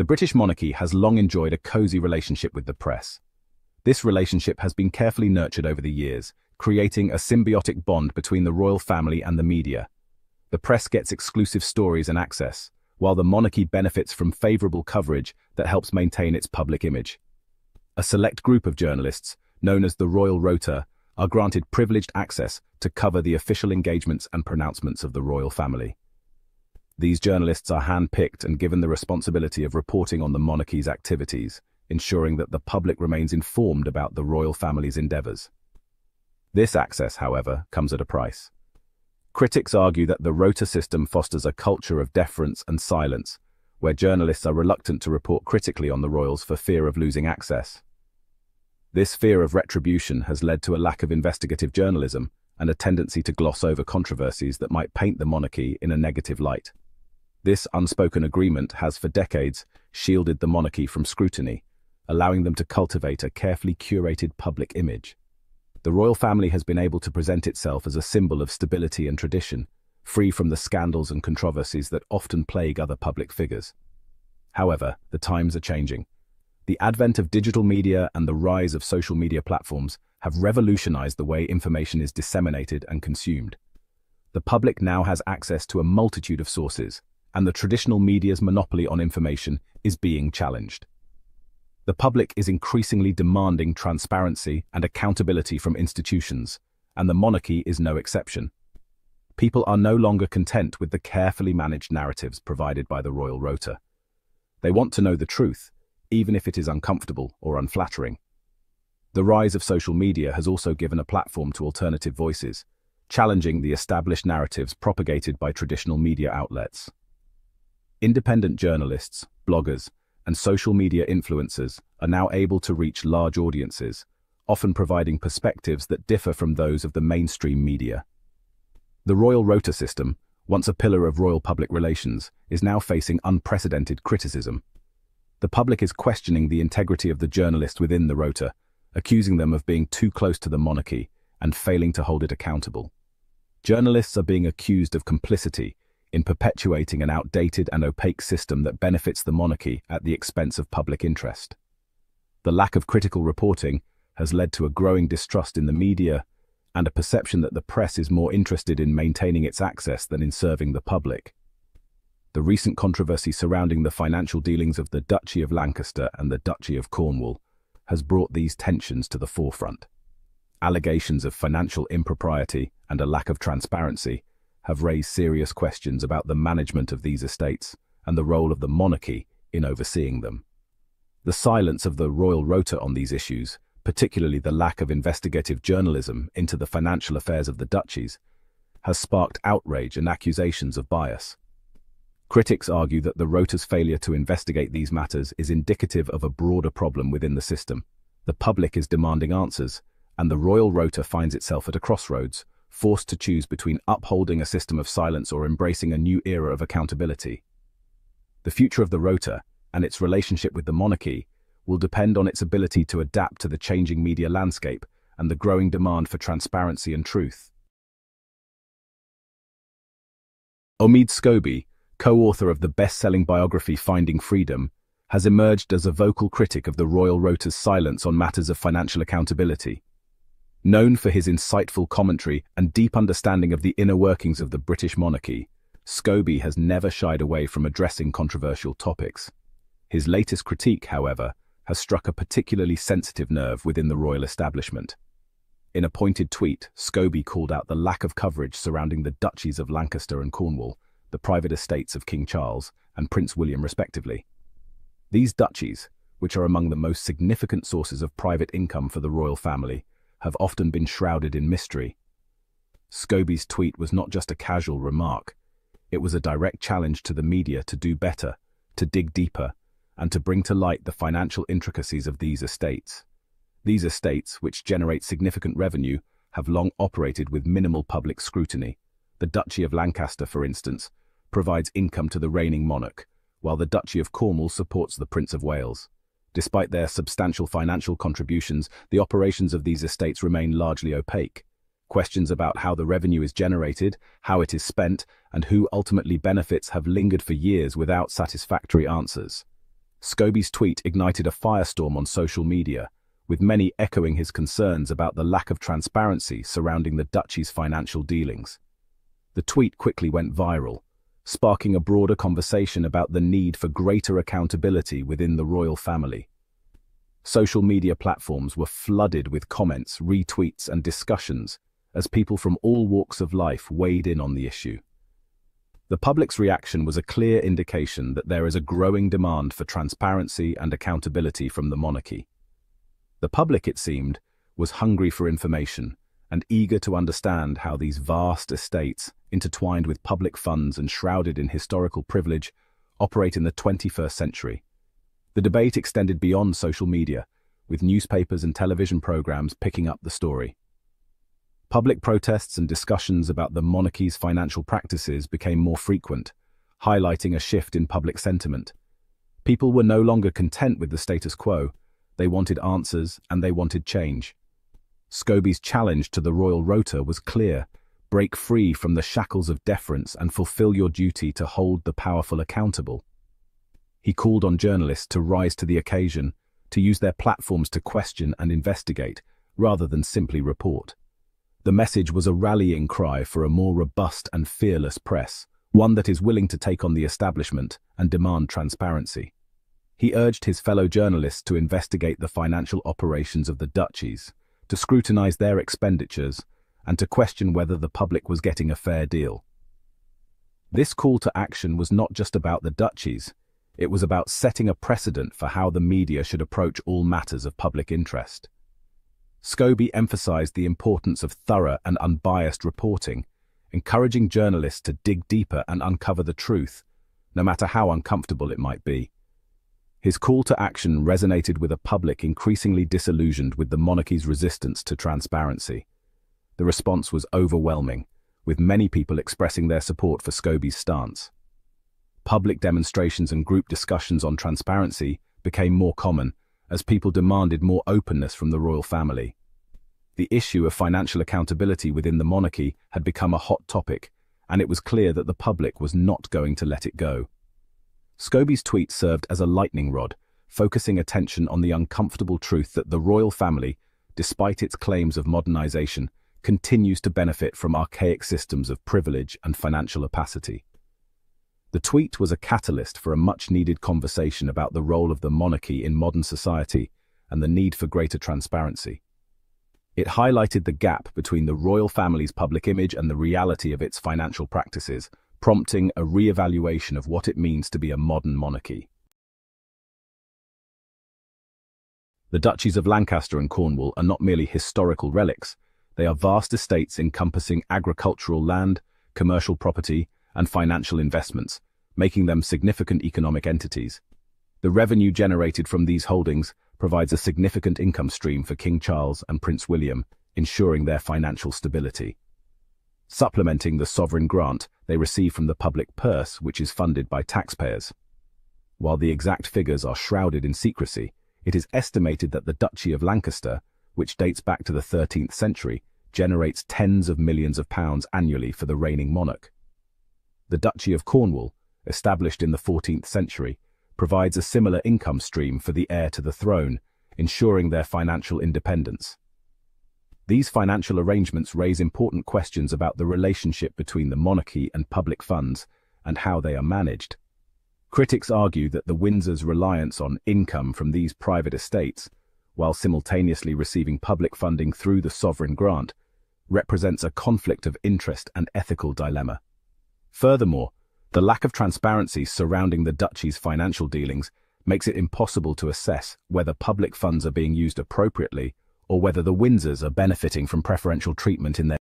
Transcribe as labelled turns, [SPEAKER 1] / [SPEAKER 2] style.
[SPEAKER 1] The British monarchy has long enjoyed a cosy relationship with the press. This relationship has been carefully nurtured over the years, creating a symbiotic bond between the royal family and the media. The press gets exclusive stories and access, while the monarchy benefits from favourable coverage that helps maintain its public image. A select group of journalists, known as the Royal Rota, are granted privileged access to cover the official engagements and pronouncements of the royal family. These journalists are hand-picked and given the responsibility of reporting on the monarchy's activities, ensuring that the public remains informed about the royal family's endeavours. This access, however, comes at a price. Critics argue that the rota system fosters a culture of deference and silence, where journalists are reluctant to report critically on the royals for fear of losing access. This fear of retribution has led to a lack of investigative journalism and a tendency to gloss over controversies that might paint the monarchy in a negative light. This unspoken agreement has for decades shielded the monarchy from scrutiny, allowing them to cultivate a carefully curated public image. The royal family has been able to present itself as a symbol of stability and tradition, free from the scandals and controversies that often plague other public figures. However, the times are changing. The advent of digital media and the rise of social media platforms have revolutionized the way information is disseminated and consumed. The public now has access to a multitude of sources, and the traditional media's monopoly on information is being challenged. The public is increasingly demanding transparency and accountability from institutions, and the monarchy is no exception. People are no longer content with the carefully managed narratives provided by the royal rota. They want to know the truth, even if it is uncomfortable or unflattering. The rise of social media has also given a platform to alternative voices, challenging the established narratives propagated by traditional media outlets. Independent journalists, bloggers, and social media influencers are now able to reach large audiences, often providing perspectives that differ from those of the mainstream media. The Royal Rota system, once a pillar of royal public relations, is now facing unprecedented criticism. The public is questioning the integrity of the journalists within the rota, accusing them of being too close to the monarchy and failing to hold it accountable. Journalists are being accused of complicity in perpetuating an outdated and opaque system that benefits the monarchy at the expense of public interest. The lack of critical reporting has led to a growing distrust in the media and a perception that the press is more interested in maintaining its access than in serving the public. The recent controversy surrounding the financial dealings of the Duchy of Lancaster and the Duchy of Cornwall has brought these tensions to the forefront. Allegations of financial impropriety and a lack of transparency have raised serious questions about the management of these estates and the role of the monarchy in overseeing them. The silence of the royal rota on these issues, particularly the lack of investigative journalism into the financial affairs of the duchies, has sparked outrage and accusations of bias. Critics argue that the rota's failure to investigate these matters is indicative of a broader problem within the system. The public is demanding answers, and the royal rota finds itself at a crossroads, forced to choose between upholding a system of silence or embracing a new era of accountability. The future of the rota, and its relationship with the monarchy, will depend on its ability to adapt to the changing media landscape and the growing demand for transparency and truth. Omid Scobie, co-author of the best-selling biography Finding Freedom, has emerged as a vocal critic of the Royal Rota's silence on matters of financial accountability. Known for his insightful commentary and deep understanding of the inner workings of the British monarchy, Scobie has never shied away from addressing controversial topics. His latest critique, however, has struck a particularly sensitive nerve within the royal establishment. In a pointed tweet, Scobie called out the lack of coverage surrounding the duchies of Lancaster and Cornwall, the private estates of King Charles and Prince William respectively. These duchies, which are among the most significant sources of private income for the royal family, have often been shrouded in mystery. Scobie's tweet was not just a casual remark, it was a direct challenge to the media to do better, to dig deeper, and to bring to light the financial intricacies of these estates. These estates, which generate significant revenue, have long operated with minimal public scrutiny. The Duchy of Lancaster, for instance, provides income to the reigning monarch, while the Duchy of Cornwall supports the Prince of Wales. Despite their substantial financial contributions, the operations of these estates remain largely opaque. Questions about how the revenue is generated, how it is spent, and who ultimately benefits have lingered for years without satisfactory answers. Scobie's tweet ignited a firestorm on social media, with many echoing his concerns about the lack of transparency surrounding the duchy's financial dealings. The tweet quickly went viral, sparking a broader conversation about the need for greater accountability within the royal family. Social media platforms were flooded with comments, retweets, and discussions as people from all walks of life weighed in on the issue. The public's reaction was a clear indication that there is a growing demand for transparency and accountability from the monarchy. The public, it seemed, was hungry for information and eager to understand how these vast estates, intertwined with public funds and shrouded in historical privilege, operate in the 21st century. The debate extended beyond social media, with newspapers and television programs picking up the story. Public protests and discussions about the monarchy's financial practices became more frequent, highlighting a shift in public sentiment. People were no longer content with the status quo, they wanted answers and they wanted change. Scobie's challenge to the royal rota was clear, break free from the shackles of deference and fulfill your duty to hold the powerful accountable. He called on journalists to rise to the occasion, to use their platforms to question and investigate, rather than simply report. The message was a rallying cry for a more robust and fearless press, one that is willing to take on the establishment and demand transparency. He urged his fellow journalists to investigate the financial operations of the duchies, to scrutinize their expenditures, and to question whether the public was getting a fair deal. This call to action was not just about the duchies, it was about setting a precedent for how the media should approach all matters of public interest. Scobie emphasized the importance of thorough and unbiased reporting, encouraging journalists to dig deeper and uncover the truth, no matter how uncomfortable it might be. His call to action resonated with a public increasingly disillusioned with the monarchy's resistance to transparency. The response was overwhelming, with many people expressing their support for Scobie's stance. Public demonstrations and group discussions on transparency became more common as people demanded more openness from the royal family. The issue of financial accountability within the monarchy had become a hot topic, and it was clear that the public was not going to let it go. Scobie's tweet served as a lightning rod, focusing attention on the uncomfortable truth that the royal family, despite its claims of modernization, continues to benefit from archaic systems of privilege and financial opacity. The tweet was a catalyst for a much-needed conversation about the role of the monarchy in modern society and the need for greater transparency. It highlighted the gap between the royal family's public image and the reality of its financial practices, prompting a re-evaluation of what it means to be a modern monarchy. The duchies of Lancaster and Cornwall are not merely historical relics, they are vast estates encompassing agricultural land, commercial property, and financial investments, making them significant economic entities. The revenue generated from these holdings provides a significant income stream for King Charles and Prince William, ensuring their financial stability. Supplementing the sovereign grant they receive from the public purse, which is funded by taxpayers. While the exact figures are shrouded in secrecy, it is estimated that the Duchy of Lancaster, which dates back to the 13th century, generates tens of millions of pounds annually for the reigning monarch. The Duchy of Cornwall, established in the 14th century, provides a similar income stream for the heir to the throne, ensuring their financial independence. These financial arrangements raise important questions about the relationship between the monarchy and public funds and how they are managed. Critics argue that the Windsors' reliance on income from these private estates, while simultaneously receiving public funding through the sovereign grant, represents a conflict of interest and ethical dilemma. Furthermore, the lack of transparency surrounding the duchy's financial dealings makes it impossible to assess whether public funds are being used appropriately or whether the Windsors are benefiting from preferential treatment in their